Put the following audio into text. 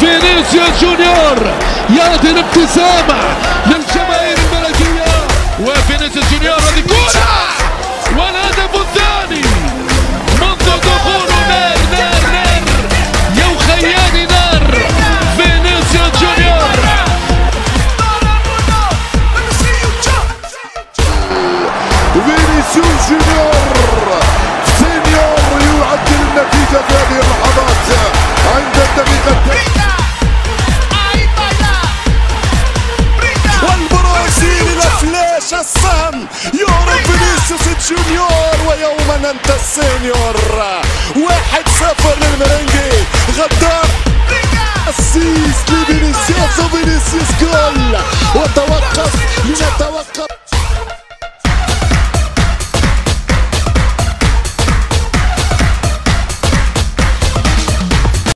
فينيسيوس جونيور يعطي الابتسامة للجماهير الملكية وفينيسيوس جونيور هذه كرة والهدف الثاني! منذ دخوله نار نار نار يا وخياني نار فينيسيوس جونيور! فينيسيوس جونيور! يا رب فينيسيوس الجونيور ويوما أنت السينيور؟ واحد صفر للمرنجي غدار السيس